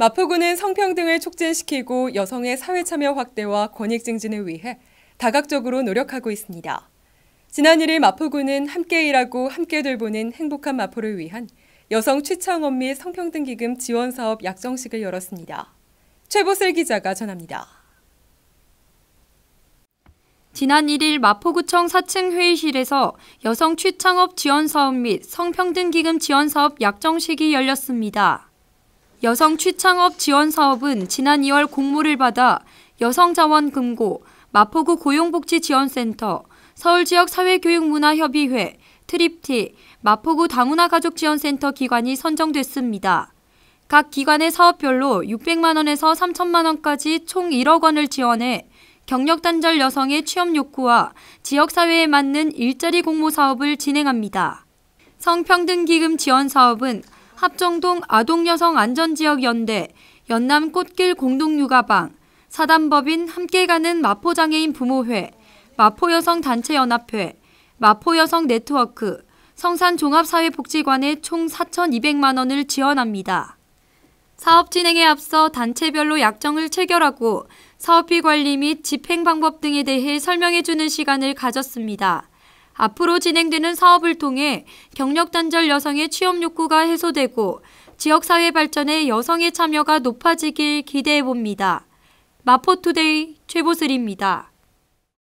마포구는 성평등을 촉진시키고 여성의 사회 참여 확대와 권익 증진을 위해 다각적으로 노력하고 있습니다. 지난 1일 마포구는 함께 일하고 함께 돌보는 행복한 마포를 위한 여성 취창업 및 성평등 기금 지원 사업 약정식을 열었습니다. 최보슬 기자가 전합니다. 지난 1일 마포구청 4층 회의실에서 여성 취창업 지원 사업 및 성평등 기금 지원 사업 약정식이 열렸습니다. 여성 취창업 지원 사업은 지난 2월 공모를 받아 여성자원금고, 마포구 고용복지지원센터, 서울지역 사회교육문화협의회, 트립티, 마포구 다문화 가족지원센터 기관이 선정됐습니다. 각 기관의 사업별로 600만 원에서 3천만 원까지 총 1억 원을 지원해 경력 단절 여성의 취업 욕구와 지역 사회에 맞는 일자리 공모 사업을 진행합니다. 성평등 기금 지원 사업은 합정동 아동여성안전지역연대, 연남 꽃길 공동육아방, 사단법인 함께 가는 마포장애인 부모회, 마포여성단체연합회, 마포여성 네트워크, 성산종합사회복지관에 총 4,200만 원을 지원합니다. 사업 진행에 앞서 단체별로 약정을 체결하고 사업비 관리 및 집행 방법 등에 대해 설명해주는 시간을 가졌습니다. 앞으로 진행되는 사업을 통해 경력 단절 여성의 취업 욕구가 해소되고 지역사회 발전에 여성의 참여가 높아지길 기대해 봅니다. 마포투데이 최보슬입니다.